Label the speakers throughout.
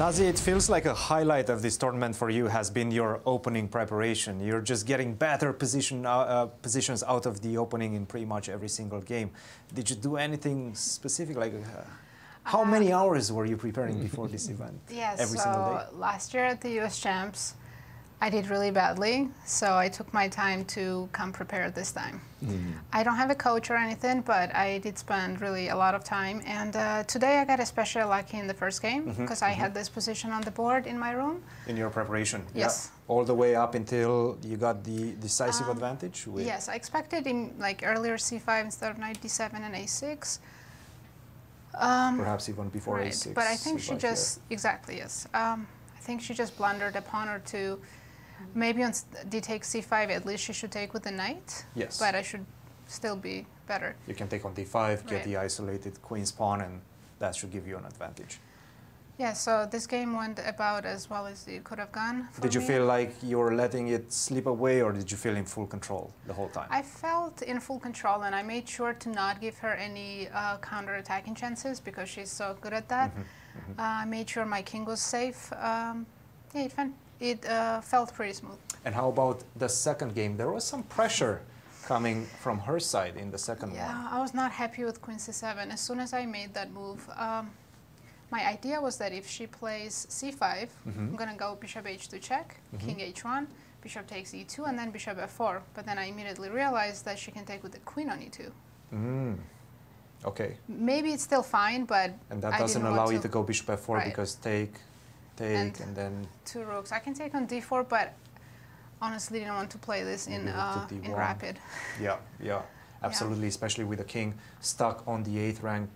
Speaker 1: Nazi, it feels like a highlight of this tournament for you has been your opening preparation. You're just getting better position, uh, uh, positions out of the opening in pretty much every single game. Did you do anything specific? Like, uh, how many hours were you preparing before this event?
Speaker 2: Yeah,
Speaker 1: every
Speaker 2: so
Speaker 1: single day.
Speaker 2: last year at the US Champs, I did really badly, so I took my time to come prepared this time.
Speaker 1: Mm-hmm.
Speaker 2: I don't have a coach or anything, but I did spend really a lot of time. And uh, today I got especially lucky in the first game
Speaker 1: Mm-hmm,
Speaker 2: because I had this position on the board in my room.
Speaker 1: In your preparation,
Speaker 2: Yes.
Speaker 1: yeah. all the way up until you got the decisive
Speaker 2: Um,
Speaker 1: advantage. With
Speaker 2: Yes, I expected in like earlier c5 instead of knight d7 and a6. Um,
Speaker 1: perhaps even before
Speaker 2: right,
Speaker 1: a6.
Speaker 2: but I think she
Speaker 1: C5, yeah.
Speaker 2: just exactly yes. Um, I think she just blundered a pawn or two. Maybe on d takes c5, at least she should take with the knight.
Speaker 1: Yes.
Speaker 2: But I should still be better.
Speaker 1: You can take on d5, get
Speaker 2: Right.
Speaker 1: the isolated queen's pawn, and that should give you an advantage.
Speaker 2: Yeah. So this game went about as well as it could have gone.
Speaker 1: Did you
Speaker 2: me.
Speaker 1: feel like you were letting it slip away, or did you feel in full control the whole time?
Speaker 2: I felt in full control, and I made sure to not give her any uh, counter-attacking chances because she's so good at that.
Speaker 1: Mm-hmm,
Speaker 2: Uh, I made sure my king was safe. Um, yeah, it, felt, it uh, felt pretty smooth.
Speaker 1: And how about the second game? There was some pressure coming from her side in the second
Speaker 2: Yeah,
Speaker 1: one.
Speaker 2: I was not happy with queen c7. As soon as I made that move, um, my idea was that if she plays c5, I'm going to go bishop h2 check, king h1, bishop takes e2, and then bishop f4. But then I immediately realized that she can take with the queen on e2.
Speaker 1: Mm. Okay,
Speaker 2: Maybe it's still fine, but
Speaker 1: and that
Speaker 2: I
Speaker 1: doesn't allow you to go bishop f4
Speaker 2: Right.
Speaker 1: because take, take,
Speaker 2: And-
Speaker 1: and, then
Speaker 2: two rooks. I can take on d4, but honestly didn't want to play this in
Speaker 1: Move it to
Speaker 2: uh, in rapid.
Speaker 1: yeah, yeah, absolutely. Especially with the king stuck on the eighth rank,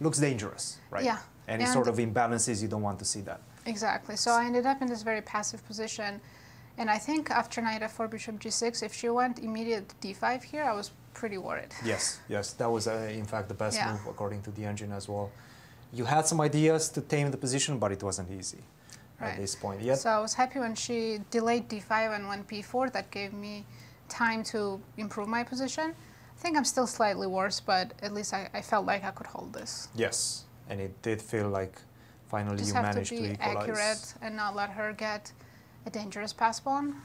Speaker 1: looks dangerous, right?
Speaker 2: Yeah,
Speaker 1: Any
Speaker 2: and-
Speaker 1: sort of imbalances, you don't want to see that.
Speaker 2: Exactly. So I ended up in this very passive position. And I think after knight f4, bishop g6, if she went immediate d5 here, I was pretty worried.
Speaker 1: Yes, yes, that was uh, in fact the best
Speaker 2: Yeah.
Speaker 1: move according to the engine as well. You had some ideas to tame the position, but it wasn't easy at this point. Yet,
Speaker 2: So I was happy when she delayed d5 and went b4. That gave me time to improve my position. I think I'm still slightly worse, but at least I, I felt like I could hold this.
Speaker 1: yes, and it did feel like finally
Speaker 2: Just
Speaker 1: you
Speaker 2: have to
Speaker 1: managed to,
Speaker 2: be accurate and not let her get a dangerous pass pawn.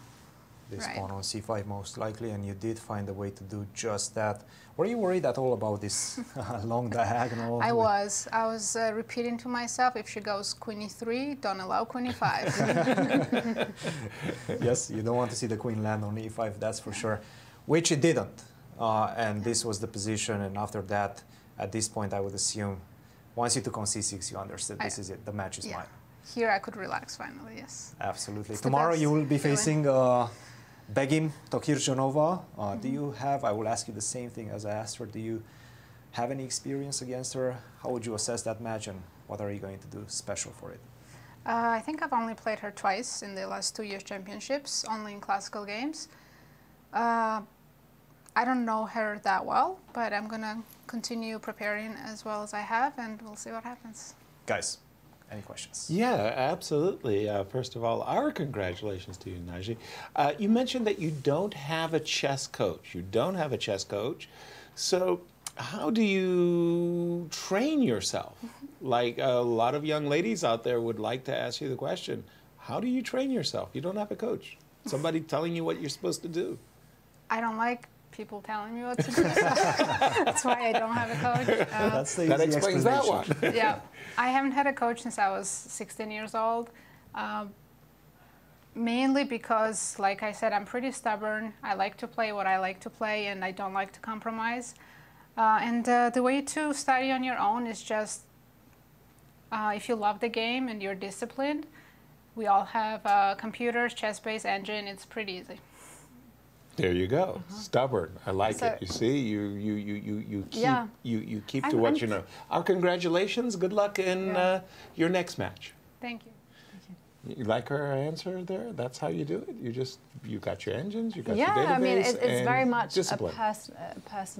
Speaker 1: This
Speaker 2: right.
Speaker 1: pawn on c5 most likely, and you did find a way to do just that. Were you worried at all about this long diagonal?
Speaker 2: I was. I was uh, repeating to myself, if she goes queen e3, don't allow queen e5.
Speaker 1: yes, you don't want to see the queen land on e5, that's for sure, which it didn't. Uh, and this was the position, and after that, at this point, I would assume, once you took on c6, you understood
Speaker 2: I-
Speaker 1: this is it, the match is
Speaker 2: yeah.
Speaker 1: mine.
Speaker 2: Here I could relax finally, yes.
Speaker 1: Absolutely.
Speaker 2: It's
Speaker 1: Tomorrow you will be
Speaker 2: feeling.
Speaker 1: facing uh, Begim Tokhirjonova. Uh. Do you have, I will ask you the same thing as I asked her, do you have any experience against her? How would you assess that match, and what are you going to do special for it?
Speaker 2: Uh, I think I've only played her twice in the last two years championships, only in classical games. Uh, I don't know her that well, but I'm gonna continue preparing as well as I have, and we'll see what happens.
Speaker 1: Guys, any questions?
Speaker 3: Yeah, absolutely. Uh, first of all, our congratulations to you, Najee. Uh, you mentioned that you don't have a chess coach. You don't have a chess coach. So, how do you train yourself? Like a lot of young ladies out there would like to ask you the question how do you train yourself? You don't have a coach. Somebody telling you what you're supposed to do.
Speaker 2: I don't like people telling me what to do, so that's why I don't have a coach. Uh,
Speaker 1: That's the
Speaker 3: That explains that one.
Speaker 2: yeah, I haven't had a coach since I was 16 years old. Um, mainly because, like I said, I'm pretty stubborn. I like to play what I like to play, and I don't like to compromise. Uh, and uh, the way to study on your own is just uh, if you love the game and you're disciplined. We all have uh, computers, ChessBase engine. It's pretty easy.
Speaker 3: There you go. Stubborn. I like
Speaker 2: So-
Speaker 3: it. You see, you you you you you keep
Speaker 2: Yeah.
Speaker 3: you you keep to
Speaker 2: I'm-
Speaker 3: what
Speaker 2: I'm-
Speaker 3: you know. Our congratulations. Good luck in
Speaker 2: Yeah.
Speaker 3: uh, your next match.
Speaker 2: Thank you.
Speaker 3: You like her answer there? That's how you do it. You just you got your engines. You got
Speaker 4: yeah,
Speaker 3: your database.
Speaker 4: Yeah, I mean, it, it's very much
Speaker 3: discipline.
Speaker 4: a pers- uh, personal.